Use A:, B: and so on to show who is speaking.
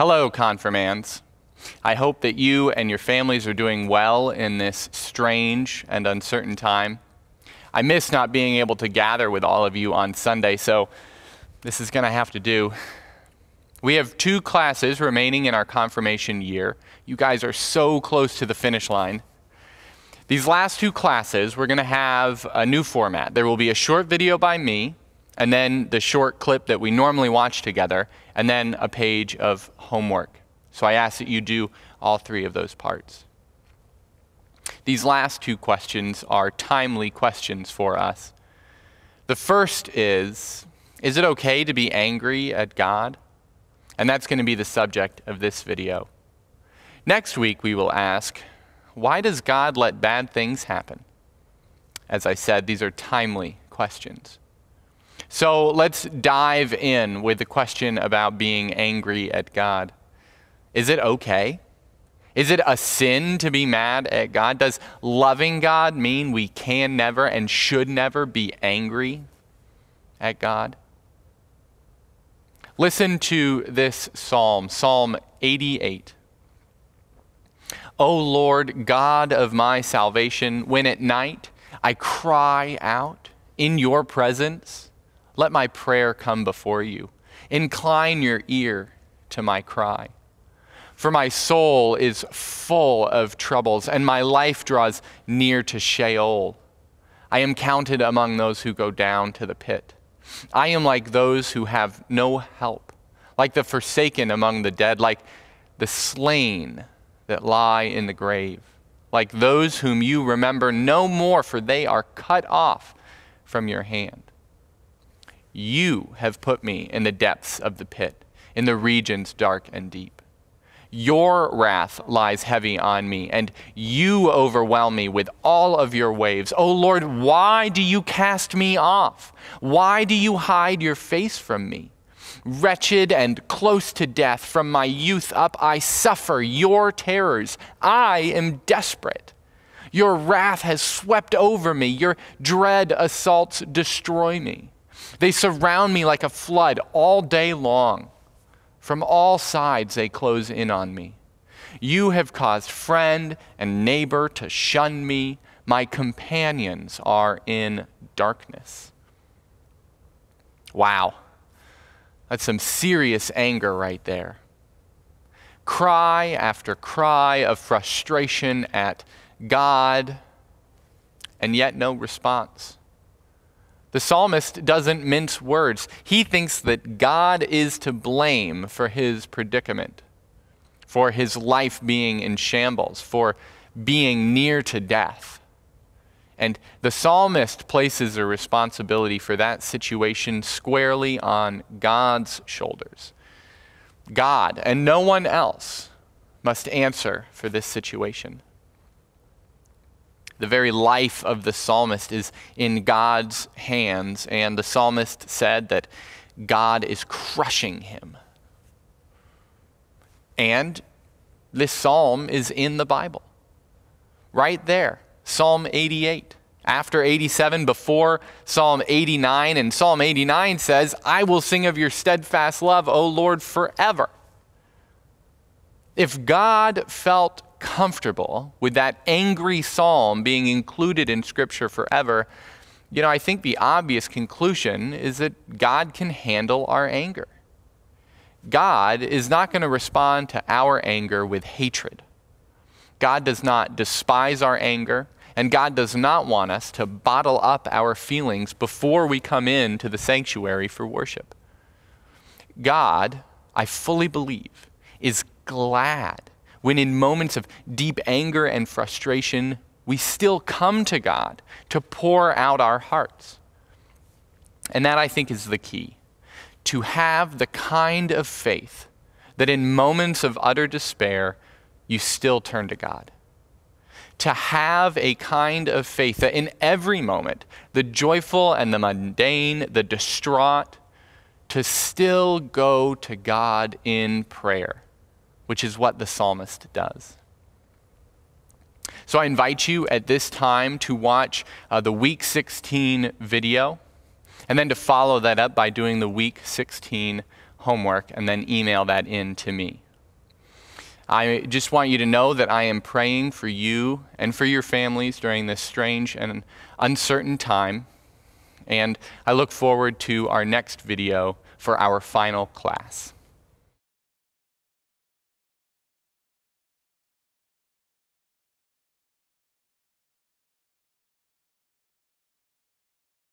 A: Hello, confirmands. I hope that you and your families are doing well in this strange and uncertain time. I miss not being able to gather with all of you on Sunday, so this is going to have to do. We have two classes remaining in our confirmation year. You guys are so close to the finish line. These last two classes, we're going to have a new format. There will be a short video by me, and then the short clip that we normally watch together, and then a page of homework. So I ask that you do all three of those parts. These last two questions are timely questions for us. The first is Is it okay to be angry at God? And that's going to be the subject of this video. Next week, we will ask Why does God let bad things happen? As I said, these are timely questions. So let's dive in with the question about being angry at God. Is it okay? Is it a sin to be mad at God? Does loving God mean we can never and should never be angry at God? Listen to this psalm, Psalm 88. O Lord, God of my salvation, when at night I cry out in your presence, let my prayer come before you. Incline your ear to my cry. For my soul is full of troubles, and my life draws near to Sheol. I am counted among those who go down to the pit. I am like those who have no help, like the forsaken among the dead, like the slain that lie in the grave, like those whom you remember no more, for they are cut off from your hand. You have put me in the depths of the pit, in the regions dark and deep. Your wrath lies heavy on me, and you overwhelm me with all of your waves. O oh Lord, why do you cast me off? Why do you hide your face from me? Wretched and close to death, from my youth up I suffer your terrors. I am desperate. Your wrath has swept over me. Your dread assaults destroy me. They surround me like a flood all day long. From all sides they close in on me. You have caused friend and neighbor to shun me. My companions are in darkness. Wow. That's some serious anger right there. Cry after cry of frustration at God, and yet no response. The psalmist doesn't mince words. He thinks that God is to blame for his predicament, for his life being in shambles, for being near to death. And the psalmist places a responsibility for that situation squarely on God's shoulders. God and no one else must answer for this situation. The very life of the psalmist is in God's hands, and the psalmist said that God is crushing him. And this psalm is in the Bible, right there, Psalm 88. After 87, before Psalm 89, and Psalm 89 says, I will sing of your steadfast love, O Lord, forever. If God felt comfortable with that angry psalm being included in Scripture forever, you know, I think the obvious conclusion is that God can handle our anger. God is not going to respond to our anger with hatred. God does not despise our anger, and God does not want us to bottle up our feelings before we come into the sanctuary for worship. God, I fully believe, is glad when in moments of deep anger and frustration, we still come to God to pour out our hearts. And that, I think, is the key to have the kind of faith that in moments of utter despair, you still turn to God. To have a kind of faith that in every moment, the joyful and the mundane, the distraught, to still go to God in prayer which is what the psalmist does. So I invite you at this time to watch uh, the week 16 video and then to follow that up by doing the week 16 homework and then email that in to me. I just want you to know that I am praying for you and for your families during this strange and uncertain time. And I look forward to our next video for our final class.